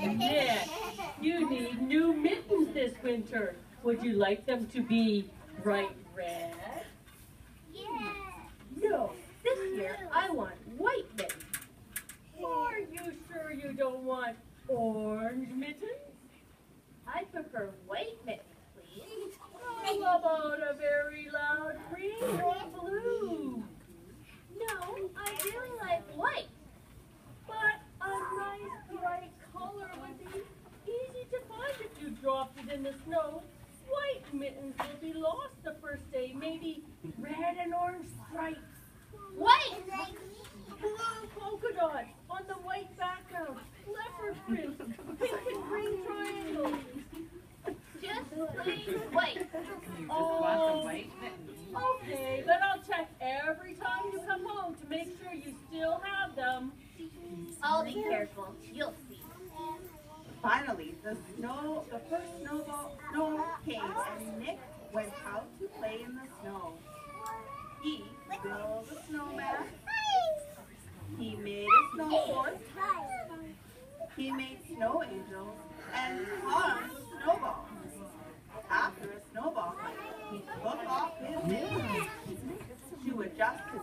Nick, you need new mittens this winter. Would you like them to be bright red? Yeah. No, this year I want white mittens. Are you sure you don't want orange mittens? I prefer white mittens, please. How about a very loud green or blue? No, I really like white. But a nice bright color would be easy to find if you dropped it in the snow. White mittens will be lost the first day, maybe red and orange stripes. White! Blue polka dots on the white background, leopard print, pink and green triangles. Just plain white. Oh, okay, but I'll check every time you come home to make sure you still have them. I'll be careful. You'll see. Finally, the snow, the first snowball, snow came, and Nick went out to play in the snow. He built a snowman. He made a snow fort. He made snow angels and armed snowballs. After a snowball fight, he took off his mittens to adjust his